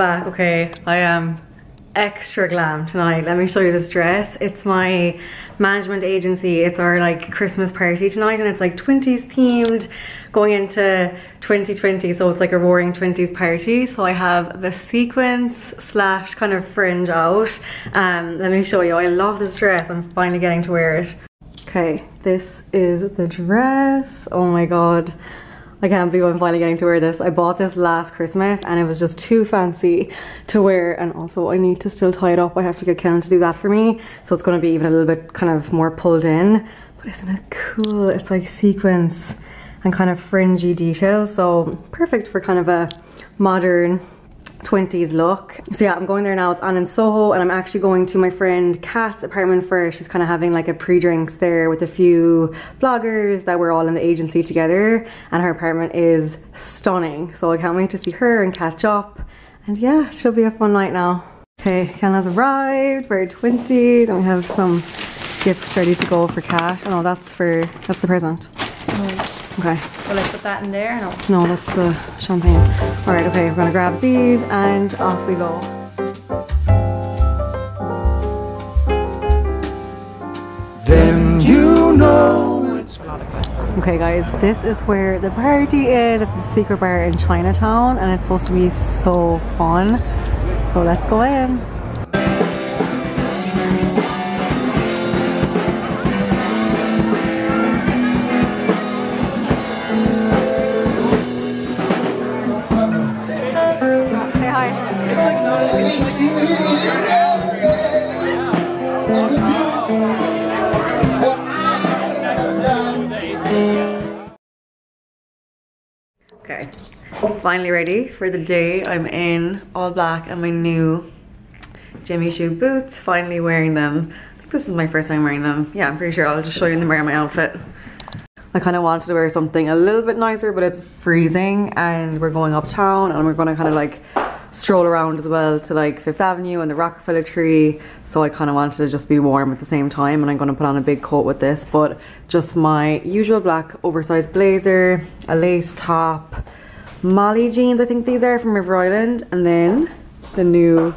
Back. Okay, I am extra glam tonight. Let me show you this dress. It's my management agency. It's our like Christmas party tonight and it's like 20s themed going into 2020. So it's like a roaring 20s party. So I have the sequins slash kind of fringe out. Um, let me show you. I love this dress. I'm finally getting to wear it. Okay, this is the dress. Oh my god. I can't believe I'm finally getting to wear this. I bought this last Christmas and it was just too fancy to wear and also I need to still tie it up. I have to get Ken to do that for me. So it's going to be even a little bit kind of more pulled in. But isn't it cool? It's like sequins and kind of fringy details. So perfect for kind of a modern 20s look. So yeah, I'm going there now. It's on in Soho and I'm actually going to my friend Kat's apartment first. She's kind of having like a pre-drinks there with a few bloggers that we're all in the agency together and her apartment is stunning. So I can't wait to see her and catch up. And yeah, she'll be a fun night now. Okay, Ken has arrived, very 20s and we have some gifts ready to go for Kat. Oh that's for, that's the present. Okay. Will I put that in there? No. No, that's the champagne. All right, okay, we're gonna grab these and off we go. Then you know it's Okay guys, this is where the party is It's a secret bar in Chinatown and it's supposed to be so fun. So let's go in. Finally ready for the day. I'm in all black and my new Jimmy Choo boots, finally wearing them. I think this is my first time wearing them. Yeah, I'm pretty sure I'll just show you in the mirror my outfit. I kind of wanted to wear something a little bit nicer, but it's freezing and we're going uptown and we're gonna kind of like stroll around as well to like Fifth Avenue and the Rockefeller tree. So I kind of wanted to just be warm at the same time and I'm gonna put on a big coat with this, but just my usual black oversized blazer, a lace top, Molly jeans, I think these are from River Island, and then the new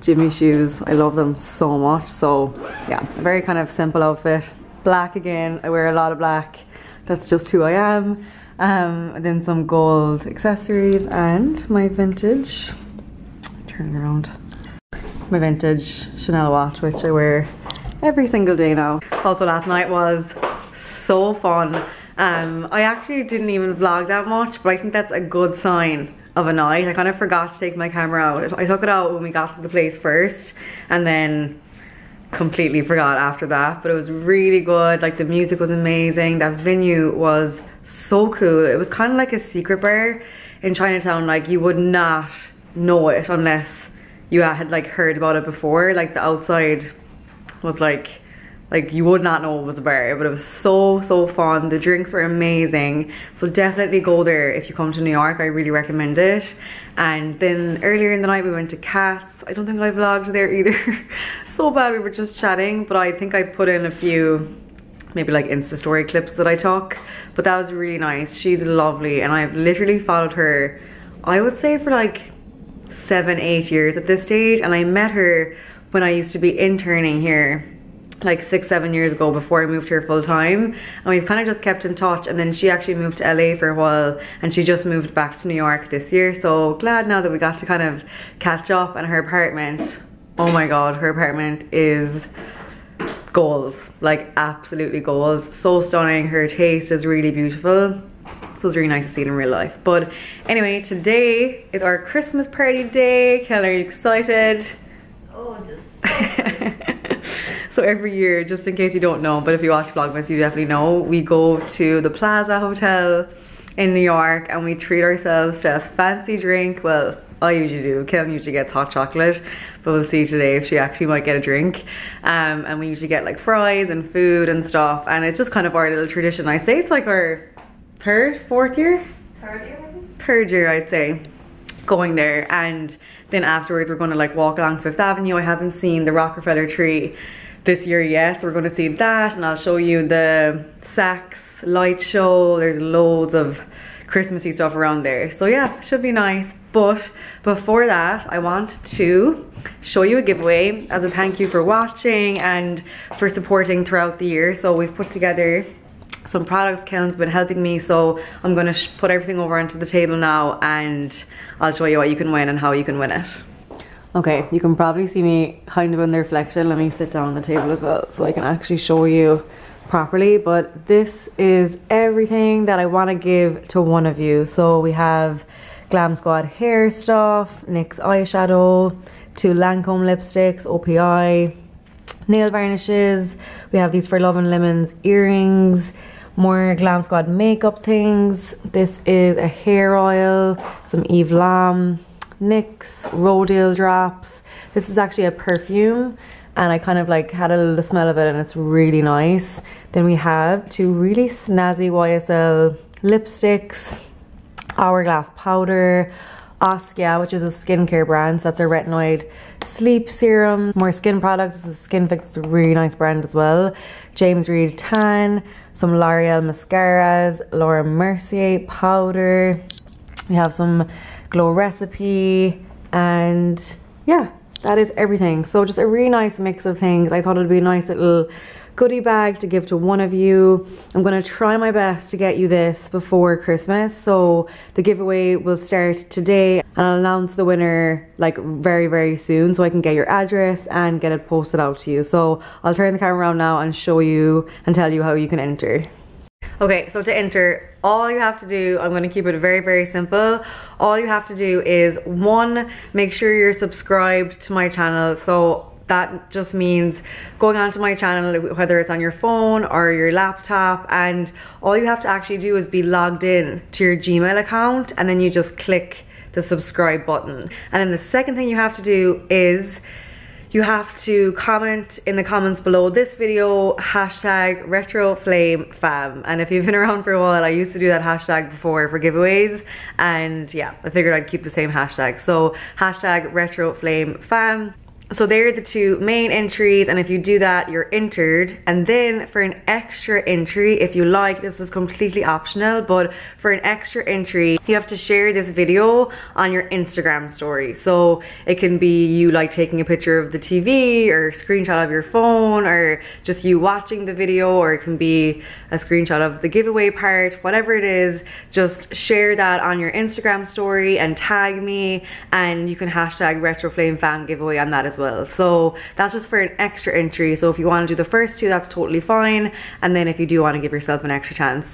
Jimmy Choos. I love them so much. So yeah, a very kind of simple outfit. Black again, I wear a lot of black. That's just who I am. Um, and then some gold accessories and my vintage, turn around, my vintage Chanel watch, which I wear every single day now. Also last night was so fun. Um, I actually didn't even vlog that much, but I think that's a good sign of a night. I kind of forgot to take my camera out. I took it out when we got to the place first and then completely forgot after that. But it was really good. Like the music was amazing. That venue was so cool. It was kind of like a secret bar in Chinatown. Like you would not know it unless you had like heard about it before. Like the outside was like like you would not know it was a bar but it was so so fun. The drinks were amazing. So definitely go there if you come to New York. I really recommend it. And then earlier in the night we went to Kat's. I don't think I vlogged there either. So bad we were just chatting but I think I put in a few maybe like insta story clips that I took. But that was really nice. She's lovely and I've literally followed her I would say for like seven eight years at this stage. And I met her when I used to be interning here like six seven years ago before I moved here full time and we've kind of just kept in touch. And then she actually moved to LA for a while and she just moved back to New York this year. So glad now that we got to kind of catch up and her apartment oh my god her apartment is goals like absolutely goals. So stunning. Her taste is really beautiful. So it's really nice to see it in real life. But anyway today is our Christmas party day. Kelly, are you excited? Oh, just. so every year, just in case you don't know, but if you watch Vlogmas, you definitely know, we go to the Plaza Hotel in New York and we treat ourselves to a fancy drink. Well, I usually do. Kim usually gets hot chocolate, but we'll see today if she actually might get a drink. Um, and we usually get like fries and food and stuff. And it's just kind of our little tradition. I'd say it's like our third, fourth year? Third year, third year I'd say going there and then afterwards we're going to like walk along Fifth Avenue I haven't seen the Rockefeller tree this year yet so we're going to see that and I'll show you the Saks light show there's loads of Christmassy stuff around there. So yeah, should be nice. But before that, I want to show you a giveaway as a thank you for watching and for supporting throughout the year. So we've put together some products Kellen's been helping me so I'm gonna put everything over onto the table now and I'll show you what you can win and how you can win it. Okay, you can probably see me kind of in the reflection. Let me sit down on the table as well so I can actually show you properly. But this is everything that I want to give to one of you. So we have Glam Squad hair stuff, NYX eyeshadow, two Lancome lipsticks, OPI, nail varnishes. We have these for Love and Lemons earrings, more Glam Squad makeup things. This is a hair oil, some Eve Lom, NYX Rodale drops. This is actually a perfume and I kind of like had a little smell of it and it's really nice. Then we have two really snazzy YSL lipsticks, Hourglass powder, Oskia, which is a skincare brand. So that's a retinoid sleep serum. More skin products. This is Skin Fix. It's a really nice brand as well. James Read tan, some L'Oreal mascaras, Laura Mercier powder. We have some Glow Recipe and yeah, that is everything. So just a really nice mix of things. I thought it'd be a nice little goodie bag to give to one of you. I'm gonna try my best to get you this before Christmas. So the giveaway will start today and I'll announce the winner like very, very soon so I can get your address and get it posted out to you. So I'll turn the camera around now and show you and tell you how you can enter. Okay, so to enter, all you have to do, I'm gonna keep it very, very simple. All you have to do is one, make sure you're subscribed to my channel. So that just means going onto my channel, whether it's on your phone or your laptop, and all you have to actually do is be logged in to your Gmail account, and then you just click the subscribe button. And then the second thing you have to do is you have to comment in the comments below this video hashtag retroflamefam and if you've been around for a while I used to do that hashtag before for giveaways. And yeah I figured I'd keep the same hashtag. So hashtag retroflamefam so they're the two main entries and if you do that you're entered. And then for an extra entry if you like this is completely optional but for an extra entry you have to share this video on your Instagram story. So it can be you like taking a picture of the TV or a screenshot of your phone or just you watching the video or it can be a screenshot of the giveaway part whatever it is. Just share that on your Instagram story and tag me and you can hashtag retroflamefam giveaway on that as well well. So that's just for an extra entry. So if you want to do the first two, that's totally fine. And then if you do want to give yourself an extra chance,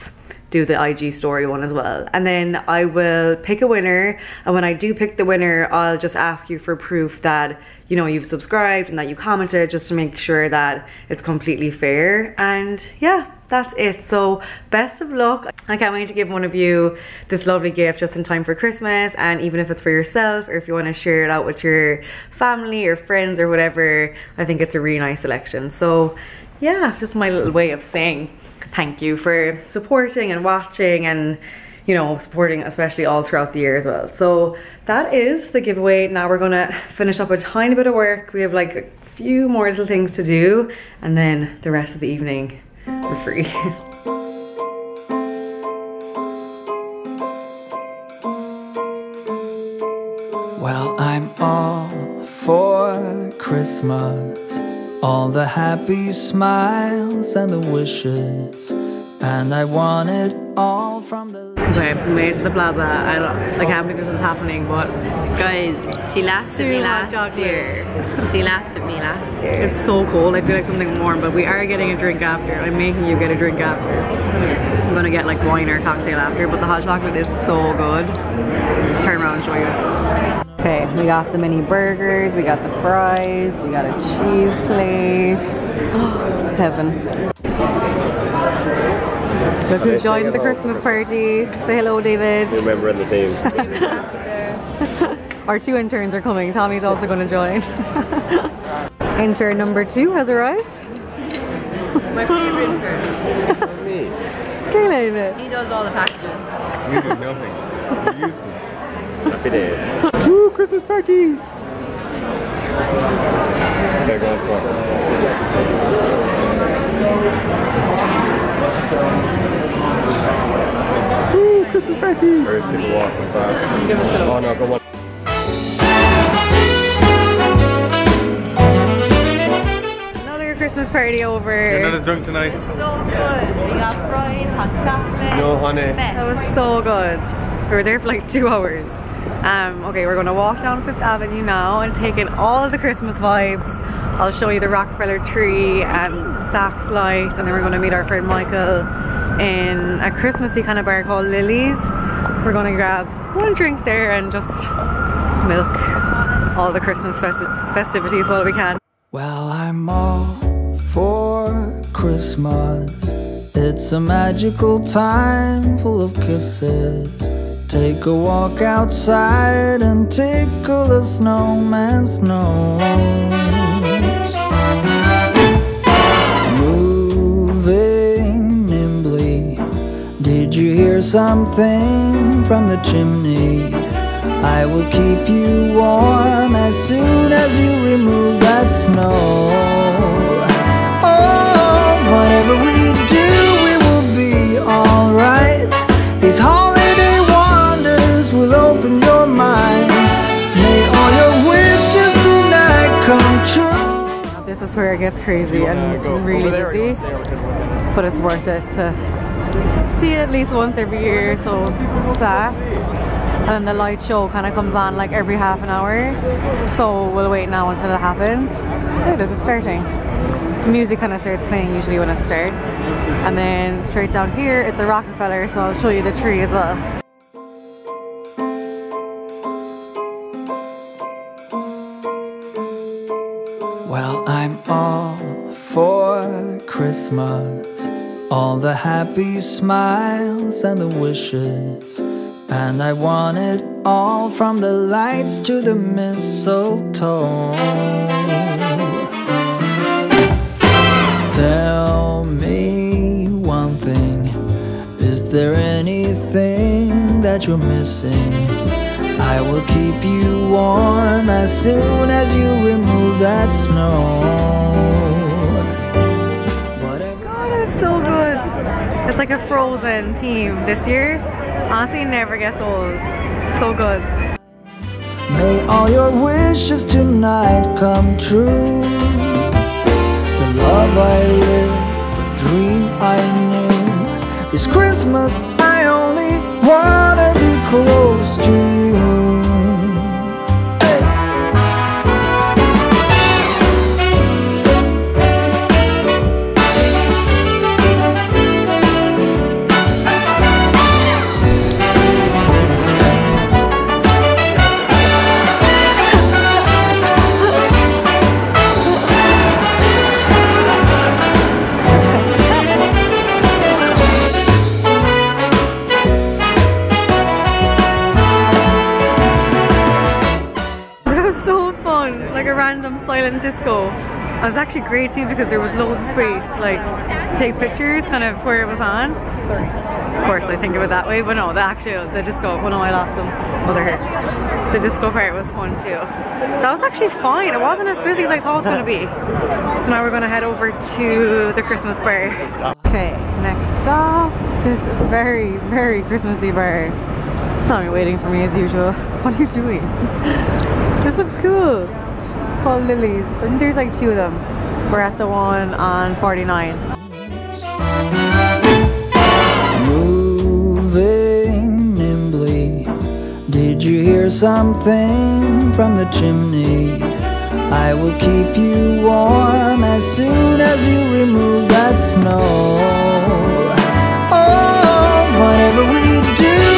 do the IG story one as well. And then I will pick a winner. And when I do pick the winner, I'll just ask you for proof that, you know, you've subscribed and that you commented just to make sure that it's completely fair. And yeah, that's it. So best of luck. I can't wait to give one of you this lovely gift just in time for Christmas. And even if it's for yourself or if you want to share it out with your family or friends or whatever, I think it's a really nice selection. So yeah, just my little way of saying thank you for supporting and watching and you know, supporting especially all throughout the year as well. So that is the giveaway. Now we're gonna finish up a tiny bit of work. We have like a few more little things to do and then the rest of the evening for free. Well, I'm all for Christmas. All the happy smiles and the wishes. And I want it all from the. Okay, I've made it to the plaza. I don't, I can't believe this is happening, but Guys, she laughed at me last chocolate. year. She laughed at me last year. it's so cold. I feel like something warm, but we are getting a drink after. I'm making you get a drink after. I'm gonna get like wine or cocktail after, but the hot chocolate is so good. Turn around and show you. Okay, we got the mini burgers, we got the fries, we got a cheese plate. Heaven. Look who joined the Christmas party. Say hello, David. Remember the theme. Our two interns are coming. Tommy's also going to join. Intern number two has arrived. My favorite intern. Me. Kaylin. He does all the packages. You do nothing. You're useless. Happy days. Woo, Christmas party! Okay, go on for it. Christmas party. Where's people walking past? Oh no, go on. Party over. You're not as drunk tonight. So good. We got fried hot chocolate. No honey. That was so good. We were there for like two hours. Um, okay, we're gonna walk down Fifth Avenue now and take in all of the Christmas vibes. I'll show you the Rockefeller tree and Saks light, and then we're gonna meet our friend Michael in a Christmassy kind of bar called Lillie's. We're gonna grab one drink there and just milk all the Christmas festi- festivities while we can. Well, I'm all for Christmas. It's a magical time full of kisses. Take a walk outside and tickle the snowman's nose. Moving nimbly. Did you hear something from the chimney? I will keep you warm as soon as you remove that snow. Whatever we do, we will be alright. These holiday wonders will open your mind. May all your wishes tonight come true. This is where it gets crazy and really busy, but it's worth it to see it at least once every year. So this is Saks, and the light show kind of comes on like every half an hour. So we'll wait now until it happens. There it is, it's starting. Music kind of starts playing usually when it starts, and then straight down here it's the Rockefeller. So I'll show you the tree as well. Well, I'm all for Christmas. All the happy smiles and the wishes. And I want it all from the lights to the mistletoe. That you're missing? I will keep you warm as soon as you remove that snow. Whatever. God, it's so good. It's like a frozen theme this year. Honestly, never gets old. So good. May all your wishes tonight come true. The love I lived, the dream I knew. This Christmas I only be close to fun, like a random silent disco. It was actually great too because there was loads of space, like take pictures kind of where it was on. Of course, I think of it that way, but no, the actual the disco. Well, no, I lost them. Oh, they're here. The disco part was fun too. That was actually fine. It wasn't as busy as I thought it was going to be. So now we're going to head over to the Christmas bar. Okay, next stop is very, very Christmassy bar. Tommy waiting for me as usual. What are you doing? This looks cool. It's called Lillie's. I think there's like two of them. We're at the one on 49. Moving nimbly. Did you hear something from the chimney? I will keep you warm as soon as you remove that snow. Oh, whatever we do,